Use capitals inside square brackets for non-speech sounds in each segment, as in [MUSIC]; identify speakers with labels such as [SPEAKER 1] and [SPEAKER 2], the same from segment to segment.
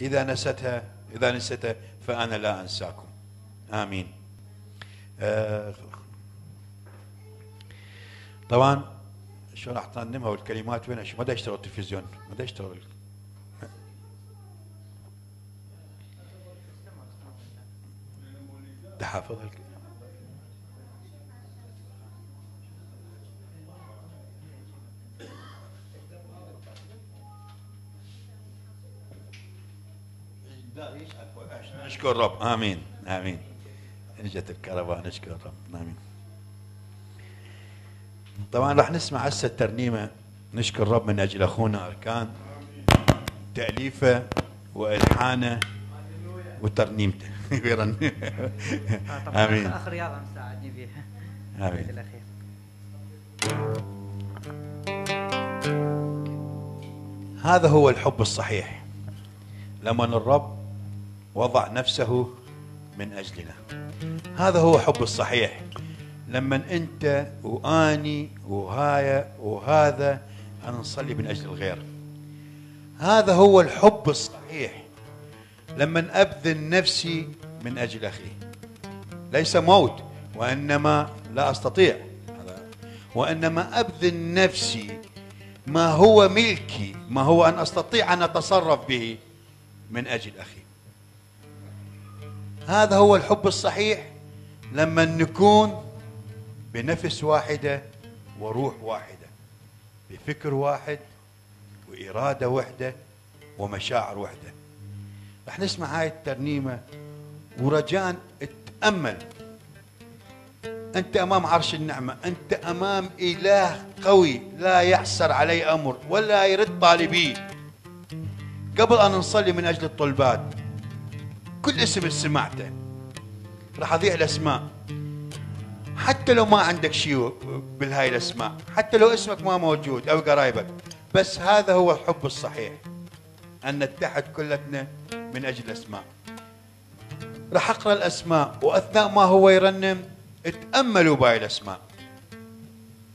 [SPEAKER 1] إذا نستها إذا نستها فأنا لا أنساكم. آمين. آه طبعا شو راح ترنمها والكلمات وين ما دا يشتغل التلفزيون؟ ما دا يشتغل نشكر رب. آمين. آمين. اجت الكهرباء نشكر رب. آمين. طبعا راح نسمع هسه الترنيمة. نشكر رب من أجل أخونا أركان. تأليفه وإلحانه وترنيمته. [LAUGHS]
[SPEAKER 2] آمين. اخ رياض مساعدني
[SPEAKER 1] آمين. الأخير. هذا هو الحب الصحيح. لما الرب وضع نفسه من أجلنا. هذا هو حب الصحيح. لما أنت وأني وهاي وهذا أنا نصلي من أجل الغير. هذا هو الحب الصحيح. لما أبذل نفسي من أجل أخي. ليس موت وإنما لا أستطيع. وإنما أبذل نفسي ما هو ملكي ما هو أن أستطيع أن أتصرف به من أجل أخي. هذا هو الحب الصحيح لما نكون بنفس واحدة وروح واحدة بفكر واحد وإرادة واحدة ومشاعر واحدة. رح نسمع هاي الترنيمة ورجاء اتأمل. أنت أمام عرش النعمة أنت أمام إله قوي لا يحسر علي أمر ولا يرد طالبي قبل أن نصلي من أجل الطلبات كل اسم سمعته. راح أضيع الأسماء. حتى لو ما عندك شيء بالهاي الأسماء حتى لو اسمك ما موجود أو قرايبك بس هذا هو الحب الصحيح أن نتحد كلتنا من أجل الأسماء. راح أقرأ الأسماء وأثناء ما هو يرنم اتأملوا بهاي الأسماء.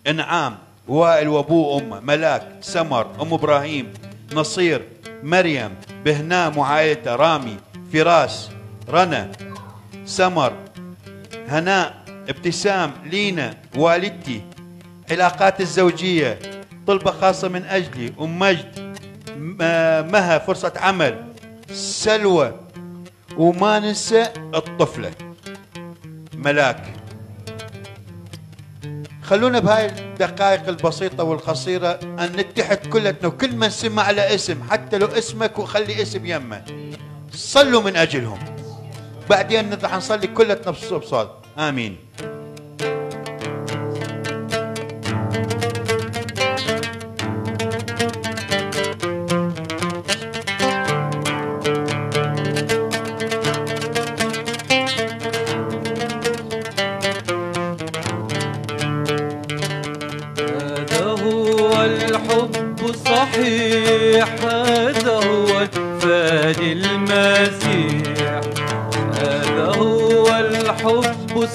[SPEAKER 1] إنعام وائل وأبوه وأمه ملاك سمر أم إبراهيم نصير مريم بهنام وعائلته رامي فراس رنا سمر هناء ابتسام لينا والدتي علاقات الزوجية طلبة خاصة من أجلي أم مجد مها فرصة عمل سلوى وما ننسى الطفلة. ملاك. خلونا بهاي الدقائق البسيطة والقصيرة أن نتحد كلتنا وكل من سمع له اسم حتى لو اسمك وخلي اسم يمه. صلوا من أجلهم. بعدين نطلع نصلي كلتنا بصوت. آمين.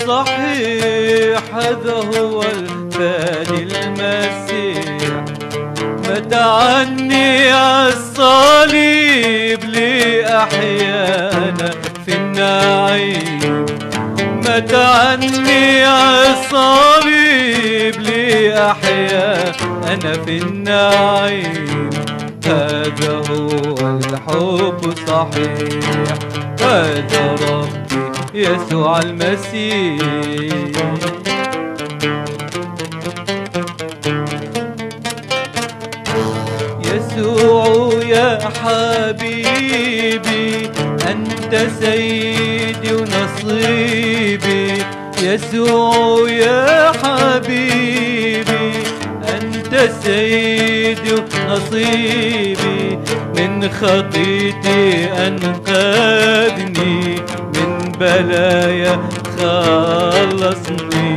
[SPEAKER 3] صحيح هذا هو الفادي المسيح. متى عني الصليب لأحيانا في النعيم. متى عني الصليب لأحيا أنا في النعيم. هذا هو الحب صحيح. هذا ربي. يسوع المسيح. يسوع يا حبيبي أنت سيدي ونصيبي. يسوع يا حبيبي أنت سيدي ونصيبي. من خطيتي أنقذني. بلايا خلصني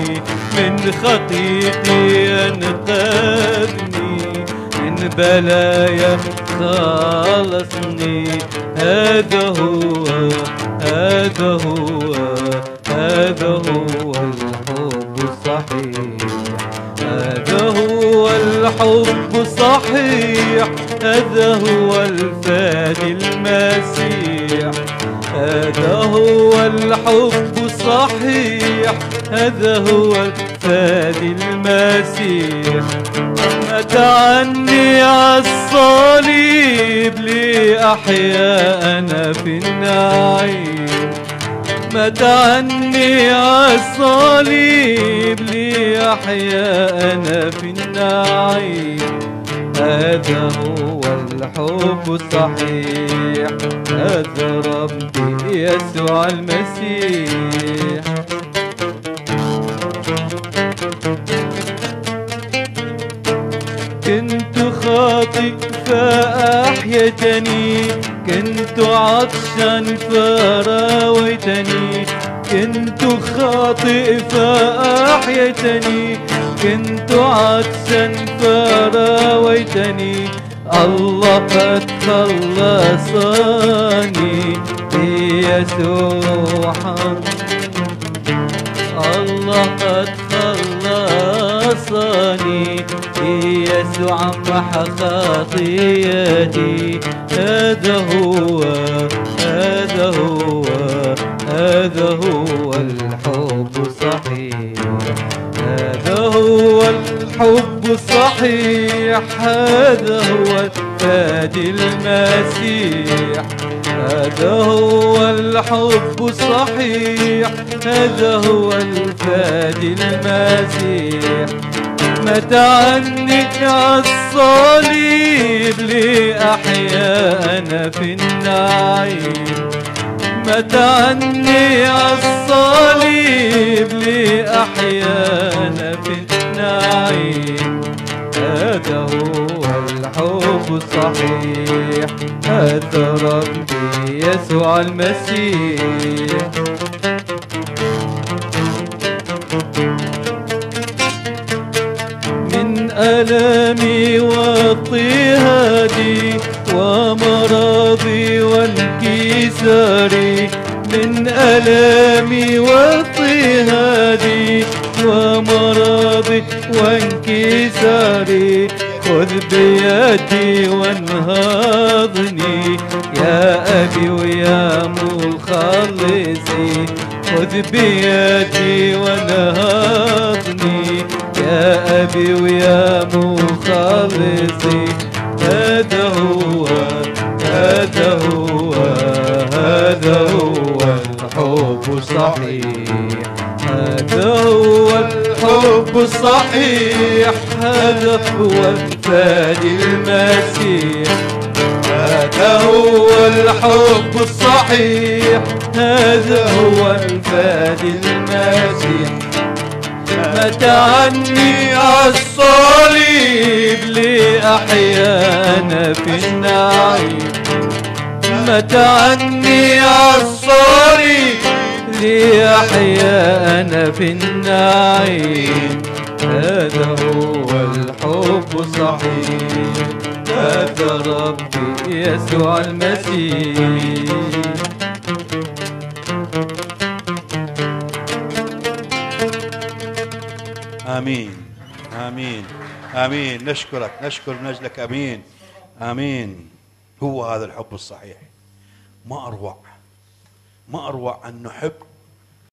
[SPEAKER 3] من خطيتي أنقذني. من بلايا خلصني. هذا هو هذا هو هذا هو الحب الصحيح. الحب الصحيح هذا هو الفادي المسيح. هذا هو الحب الصحيح هذا هو الفادي المسيح. مات عني عالصليب لأحيا أنا في النعيم. مات عني عالصليب لأحيا أنا في النعيم. هذا هو الحب الصحيح. هذا ربي يسوع المسيح. كنت خاطئ فأحيتني كنت عطشا فراويتني كنت خاطئ فأحيتني كنت عطشا فراويتني. الله قد خلصني بيسوع الله قد يسوع محى خطيئتي هذا هو هذا هو هذا هو الحب الصحيح. هذا هو الحب الصحيح. هذا هو الفادي المسيح هذا هو الحب الصحيح. هذا هو الفادي المسيح. مات عني الصليب لأحيا أنا في النعيم. مات عني الصليب لأحيا أنا في النعيم. هذا هو الحب الصحيح. هذا ربي يسوع المسيح. ألمي واضطهادي ومرضي وانكساري من ألمي واضطهادي ومرضي وانكساري خذ بيدي وانهضني يا أبي ويا مخلصي. خذ بيدي وانهضني يا أبي ويا مخلصي. هذا هو هذا هو هذا هو الحب الصحيح. هذا هو الحب الصحيح. هذا هو الفادي المسيح. هذا هو الحب الصحيح. هذا هو الفادي المسيح. مات عني الصليب لأحيا أنا في النعيم. مات عني الصليب لأحيا أنا في النعيم. هذا هو الحب الصحيح. هذا ربي يسوع المسيح.
[SPEAKER 1] آمين. آمين. آمين. نشكرك. نشكر من أجلك. آمين. آمين. هو هذا الحب الصحيح. ما أروع. ما أروع أن نحب